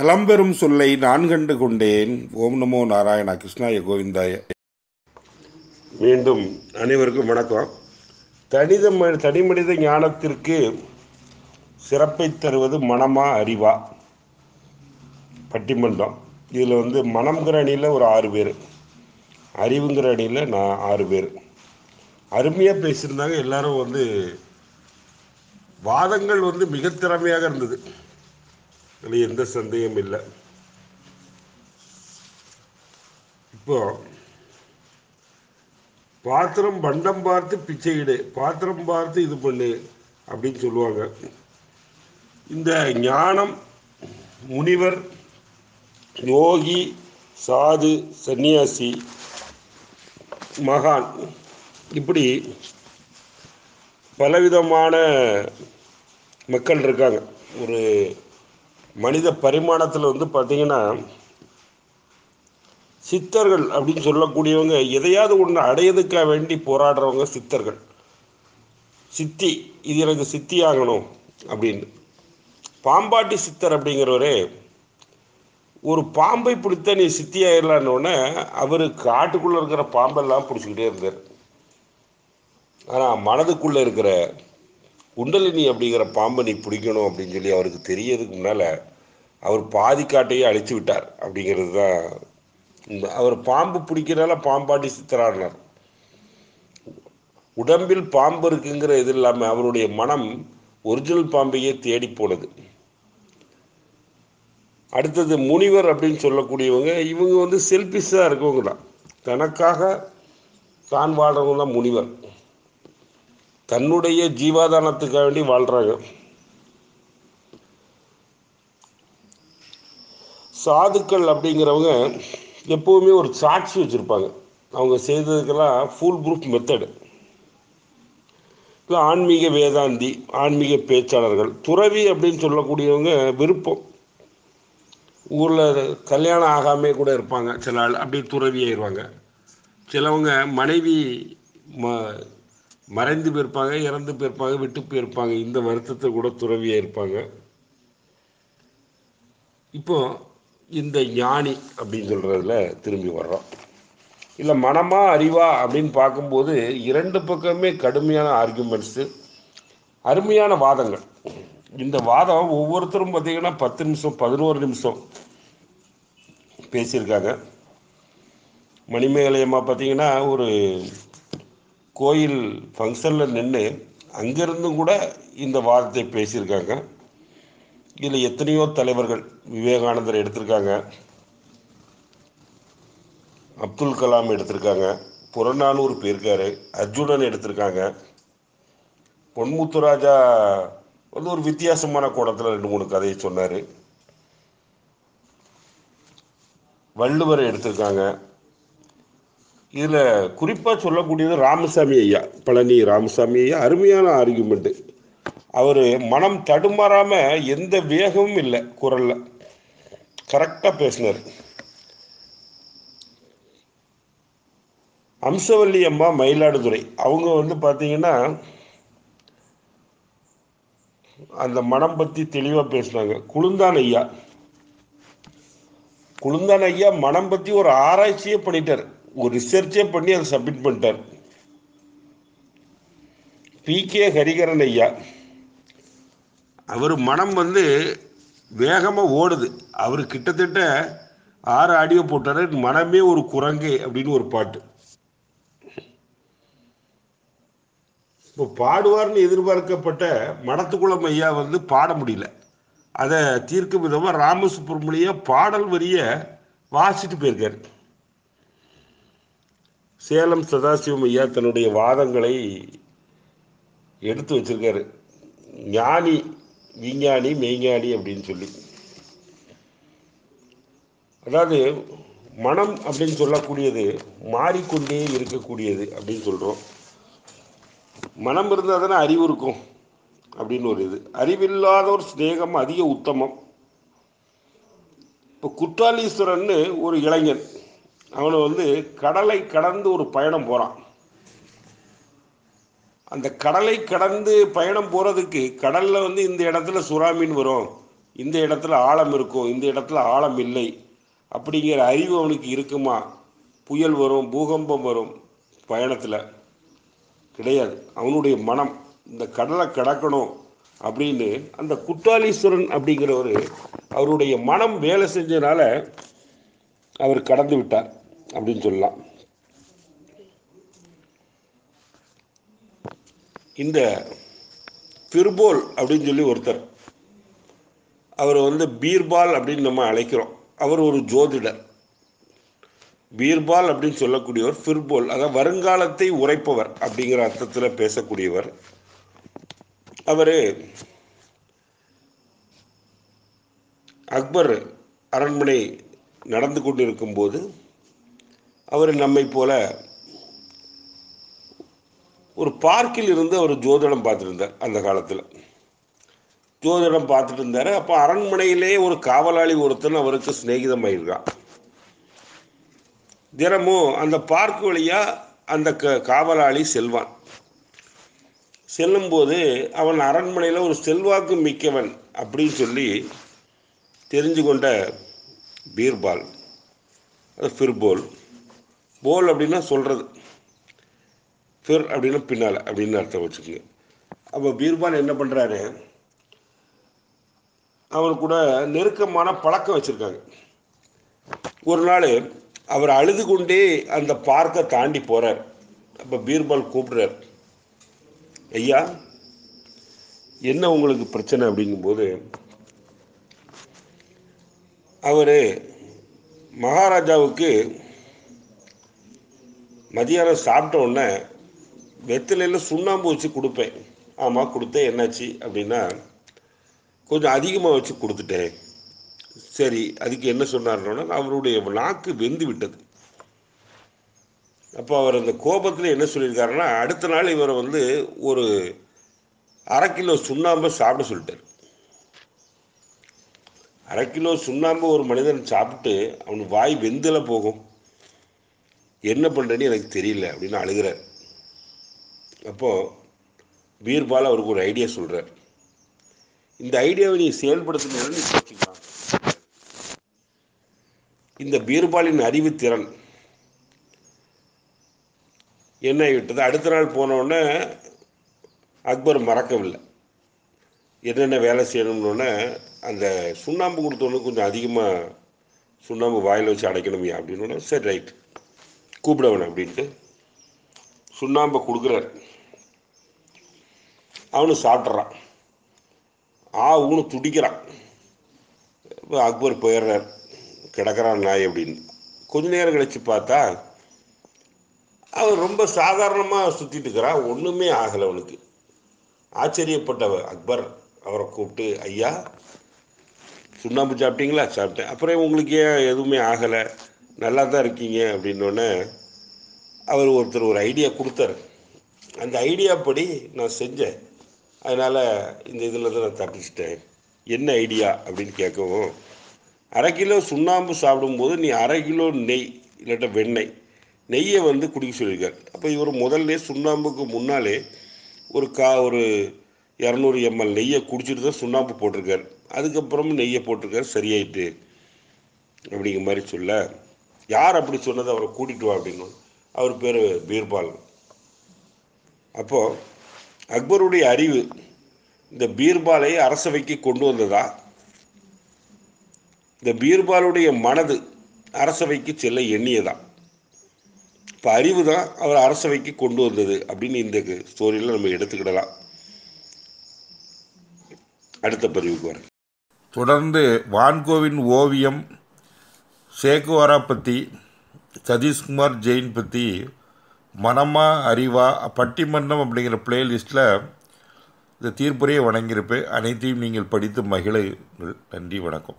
நலம்பெறும் சொல்லை நான் கண்டு கொண்டேன். ஓம் நமோ நாராயணா கிருஷ்ணாய கோவிந்தாய. மீண்டும் அனைவருக்கும் வணக்கம். தனித ம தனி மனித ஞானத்திற்கு சிறப்பை தருவது மனமா அறிவா? பட்டிமன்றம். இதில் வந்து மனம்ங்கிற அணியில் ஒரு ஆறு பேர். அறிவுங்கிற அணியில் நான் ஆறு பேர். அருமையாக பேசியிருந்தாங்க. எல்லாரும் வந்து வாதங்கள் வந்து மிக திறமையாக இருந்தது. அதில் எந்த சந்தேகமும் இல்லை. இப்போ பாத்திரம் பண்டம் பார்த்து பிச்சையிடு பாத்திரம் பார்த்து இது பண்ணு அப்படின்னு சொல்லுவாங்க. இந்த ஞானம் முனிவர் யோகி சாது சந்நியாசி மகான் இப்படி பலவிதமான மக்கள் இருக்காங்க. ஒரு மனித பரிமாணத்தில் வந்து பார்த்திங்கன்னா சித்தர்கள் அப்படின்னு சொல்லக்கூடியவங்க எதையாவது ஒன்று அடையதுக்காக வேண்டி போராடுறவங்க சித்தர்கள். சித்தி இது எனக்கு சித்தி ஆகணும் அப்படின்னு. பாம்பாட்டி சித்தர் அப்படிங்கிறவரே ஒரு பாம்பை பிடித்த நீ சித்தி ஆயிடலான்னொடனே அவர் காட்டுக்குள்ளே இருக்கிற பாம்பெல்லாம் பிடிச்சிக்கிட்டே இருந்தார். ஆனால் மனதுக்குள்ளே இருக்கிற குண்டலினி அப்படிங்கிற பாம்பை நீ பிடிக்கணும் அப்படின்னு சொல்லி அவருக்கு தெரியறதுக்கு முன்னால் அவர் பாதி காட்டையே அழித்து விட்டார் அப்படிங்கிறது தான் அவர் பாம்பு பிடிக்கிறனால பாம்பாட்டி சித்தராடினார் உடம்பில் பாம்பு இருக்குங்கிற இது இல்லாமல் அவருடைய மனம் ஒரிஜினல் பாம்பையே தேடி போனது. அடுத்தது முனிவர் அப்படின்னு சொல்லக்கூடியவங்க இவங்க வந்து செல்ஃபிஷாக இருக்கவங்க தான் தனக்காக தான் வாழ்கிறவங்க தான் முனிவர். தன்னுடைய ஜீவாதானத்துக்காக வேண்டி வாழ்கிறாங்க சாதுக்கள் அப்படிங்கிறவங்க எப்போவுமே ஒரு சாட்சி வச்சுருப்பாங்க. அவங்க செய்ததுக்கெல்லாம் ஃபுல் ப்ரூஃப் மெத்தடு இல்லை ஆன்மீக வேதாந்தி ஆன்மீக பேச்சாளர்கள். துறவி அப்படின்னு சொல்லக்கூடியவங்க விருப்பம். ஊரில் கல்யாணம் ஆகாமே கூட இருப்பாங்க சில ஆள். அப்படி துறவி ஆயிடுவாங்க சிலவங்க மனைவி ம மறைந்து போயிருப்பாங்க இறந்து போயிருப்பாங்க விட்டு போயிருப்பாங்க. இந்த வருத்தத்தை கூட துறவியாக இருப்பாங்க. இப்போ இந்த ஞானி அப்படின்னு சொல்கிறதுல திரும்பி வர்றோம். இல்லை மனமா அறிவா அப்படின்னு பார்க்கும்போது இரண்டு பக்கமே கடுமையான ஆர்குமெண்ட்ஸு அருமையான வாதங்கள். இந்த வாதம் ஒவ்வொருத்தரும் பார்த்திங்கன்னா பத்து நிமிஷம் பதினோரு நிமிஷம் பேசியிருக்காங்க. மணிமேகலையம்மா பார்த்தீங்கன்னா ஒரு கோயில் ஃபங்க்ஷனில் நின்று அங்கேருந்து கூட இந்த வார்த்தை பேசியிருக்காங்க. இதில் எத்தனையோ தலைவர்கள் விவேகானந்தர் எடுத்திருக்காங்க. அப்துல் கலாம் எடுத்திருக்காங்க. புறநானூறு போயிருக்காரு அர்ஜுனன் எடுத்திருக்காங்க. பொன்முத்துராஜா வந்து ஒரு வித்தியாசமான கோணத்தில் ரெண்டு மூணு கதையை சொன்னார். வள்ளுவர் எடுத்திருக்காங்க. இதில் குறிப்பாக சொல்லக்கூடியது ராமசாமி ஐயா பழனி ராமசாமி ஐயா அருமையான ஆர்கியூமெண்ட்டு அவர் மனம் தடுமாறாமல் எந்த வேகமும் இல்லை குரலில். கரெக்டாக பேசினார். அம்சவல்லி அம்மா மயிலாடுதுறை. அவங்க வந்து பார்த்தீங்கன்னா அந்த மனம் பற்றி தெளிவாக பேசினாங்க. குளுந்தான் ஐயா. குளுந்தான் ஐயா மனம் பற்றி ஒரு ஆராய்ச்சியே பண்ணிட்டார். ஒரு ரிசர்ச்சே பண்ணி அதை சப்மிட் பண்ணிட்டார். பி கே ஹரிகரன் ஐயா அவர் மனம் வந்து வேகமாக ஓடுது. அவர் கிட்டத்தட்ட ஆறு ஆடியோ போட்டார் மனமே ஒரு குரங்கு அப்படின்னு ஒரு பாட்டு. இப்போ பாடுவார்னு எதிர்பார்க்கப்பட்ட மடத்துக்குளம் ஐயா வந்து பாட முடியல. அதை தீர்க்கும் விதமாக ராமசுப்ரமணிய பாடல் வரிய வாசிட்டு போயிருக்காரு. சேலம் சதாசிவம் ஐயா தன்னுடைய வாதங்களை எடுத்து வச்சிருக்காரு. ஞானி விஞ்ஞானி மெய்ஞானி அப்படின்னு சொல்லி. அதாவது மனம் அப்படின்னு சொல்லக்கூடியது மாறிக்கொண்டே இருக்கக்கூடியது அப்படின்னு சொல்கிறோம் மனம் இருந்தால் தானே அறிவு இருக்கும் அப்படின்னு ஒரு இது. அறிவில்லாத ஒரு ஸ்நேகம் அதிக உத்தமம். இப்போ குற்றாலீஸ்வரன்னு ஒரு இளைஞன். அவனை வந்து கடலை கடந்து ஒரு பயணம் போகிறான் அந்த கடலை கடந்து பயணம் போகிறதுக்கு கடலில் வந்து இந்த இடத்துல சுறா மீன் வரும் இந்த இடத்துல ஆழம் இருக்கும் இந்த இடத்துல ஆழம் இல்லை அப்படிங்கிற அறிவு அவனுக்கு இருக்குமா? புயல் வரும் பூகம்பம் வரும் பயணத்தில் கிடையாது. அவனுடைய மனம் இந்த கடலை கடக்கணும் அப்படின்னு அந்த குட்டாலீஸ்வரன் அப்படிங்கிறவர் அவருடைய மனம் வேலை செஞ்சதுனால அவர் கடந்து விட்டார். அப்படின்னு சொல்லலாம். இந்த பிர்போல் அப்படின்னு சொல்லி ஒருத்தர் அவர் வந்து பீர்பால் அப்படின்னு நம்ம அழைக்கிறோம். அவர் ஒரு ஜோதிடர். பீர்பால் அப்படின்னு சொல்லக்கூடியவர் பிர்போல் அதாவது வருங்காலத்தை உரைப்பவர் அப்படிங்கிற அர்த்தத்தில் பேசக்கூடியவர். அவர் அக்பர் அரண்மனை நடந்து கொண்டிருக்கும் போது அவர் நம்மை போல ஒரு பார்க்கில் இருந்து அவர் ஜோதிடம் பார்த்துருந்தார் அந்த காலத்தில். ஜோதிடம் பார்த்துட்டு இருந்தார் அப்போ அரண்மனையிலே ஒரு காவலாளி ஒருத்தன் அவருக்கு சிநேகிதமாயிருக்கான் தினமும் அந்த பார்க் வழியாக அந்த க காவலாளி செல்வான். செல்லும்போது அவன் அரண்மனையில் ஒரு செல்வாக்கு மிக்கவன் அப்படின்னு சொல்லி தெரிஞ்சு கொண்ட பீர்பால் அது ஃபிர்போல் போல் அப்படின்னா சொல்கிறது ஃபிர் அப்படின்னா பின்னால் அப்படின்னு அர்த்தம் வச்சுக்கோங்க. அப்போ பீர்பால் என்ன பண்ணுறாரு அவர் கூட நெருக்கமான பழக்கம் வச்சுருக்காங்க. ஒரு நாள் அவர் அழுது கொண்டே அந்த பார்க்கை தாண்டி போகிறார் அப்போ பீர்பால் கூப்பிடுறார். ஐயா என்ன உங்களுக்கு பிரச்சனை? அப்படிங்கும்போது அவர் மகாராஜாவுக்கு மதியானம் சாப்பிட்ட உடனே வெத்திலையில் சுண்ணாம்பு வச்சு கொடுப்பேன். ஆமாம் கொடுத்தேன். என்னாச்சு அப்படின்னா கொஞ்சம் அதிகமாக வச்சு கொடுத்துட்டேன். சரி அதுக்கு என்ன சொன்னார்னா அவருடைய நாக்கு வெந்து விட்டது. அப்போ அவர் அந்த கோபத்தில் என்ன சொல்லியிருக்காருன்னா அடுத்த நாள் இவரை வந்து ஒரு அரை கிலோ சுண்ணாம்பை சாப்பிட சொல்லிட்டார். அரை கிலோ சுண்ணாம்பு ஒரு மனிதன் சாப்பிட்டு அவன் வாய் வெந்தில் போகும். என்ன பண்ணுறேன்னு எனக்கு தெரியல அப்படின்னு அழுகிறார். அப்போது பீர்பால் அவருக்கு ஒரு ஐடியா சொல்கிறார் இந்த ஐடியாவை நீ செயல்படுத்தினு நீ இந்த பீர்பாலின் அறிவு திறன் என்ன விட்டது அடுத்த நாள் போனோடனே அக்பர் மறக்கவில்லை. என்னென்ன வேலை செய்யணும்னோடனே அந்த சுண்ணாம்பு கொடுத்தோன்னு கொஞ்சம் அதிகமாக சுண்ணாம்பு வாயில் வச்சு அடைக்கணுமையா அப்படின்னு சரி ரைட் கூப்பிடவன் அப்படின்ட்டு சுண்ணாம்பை கொடுக்குறார். அவனு சாப்பிட்றான். ஆ ஊனு துடிக்கிறான். இப்போ அக்பர் போயிடுறார். கிடக்கிறான் நாய் அப்படின்னு. கொஞ்ச நேரம் கழிச்சு பார்த்தா அவன் ரொம்ப சாதாரணமாக சுற்றிட்டு இருக்கிறான். ஒன்றுமே ஆகலை அவனுக்கு. ஆச்சரியப்பட்டவன் அக்பர் அவரை கூப்பிட்டு ஐயா சுண்ணாம்பு சாப்பிட்டீங்களா? சாப்பிட்டேன். அப்புறம் உங்களுக்கு ஏன் எதுவுமே ஆகலை? நல்லா தான் இருக்கீங்க அப்படின்னோடனே அவர் ஒருத்தர் ஒரு ஐடியா கொடுத்தாரு. அந்த ஐடியா படி நான் செஞ்சேன். அதனால் இந்த இதில் தான் நான் தப்பிச்சிட்டேன். என்ன ஐடியா அப்படின்னு கேட்கவும் அரை கிலோ சுண்ணாம்பு சாப்பிடும்போது நீ அரை கிலோ நெய் இல்லாட்ட வெண்ணெய் நெய்யை வந்து குடிக்க சொல்லியிருக்கார். அப்போ இவர் முதல்ல சுண்ணாம்புக்கு முன்னாலே ஒரு கா ஒரு இரநூறு எம்எல் நெய்யை குடிச்சிட்டு தான் சுண்ணாம்பு போட்டிருக்கார். அதுக்கப்புறமும் நெய்யை போட்டிருக்காரு. சரியாயிட்டு அப்படிங்கிற மாதிரி சொல்ல யார் அப்படி சொன்னது அவரை கூட்டிகிட்டு வா அப்படின்னு. அவர் பேர் பீர்பால். அப்போது அக்பருடைய அறிவு இந்த பீர்பாலை அரசவைக்கு கொண்டு வந்ததா? இந்த பீர்பாலுடைய மனது அரசவைக்கு செல்ல எண்ணியதா? இப்போ அறிவு தான் அவர் அரசவைக்கு கொண்டு வந்தது அப்படின்னு இந்த ஸ்டோரியில் நம்ம எடுத்துக்கிடலாம். அடுத்த பதிவுக்கு வரேன் தொடர்ந்து வான்கோவின் ஓவியம் சேகுவாரா பற்றி சதீஷ்குமார் ஜெயின் பற்றி மனமா அறிவா பட்டிமன்றம் அப்படிங்கிற பிளேலிஸ்ட்டில் இந்த தீர்ப்புரையை வணங்கியிருப்பேன். அனைத்தையும் நீங்கள் படித்து மகிழுங்கள். நன்றி வணக்கம்.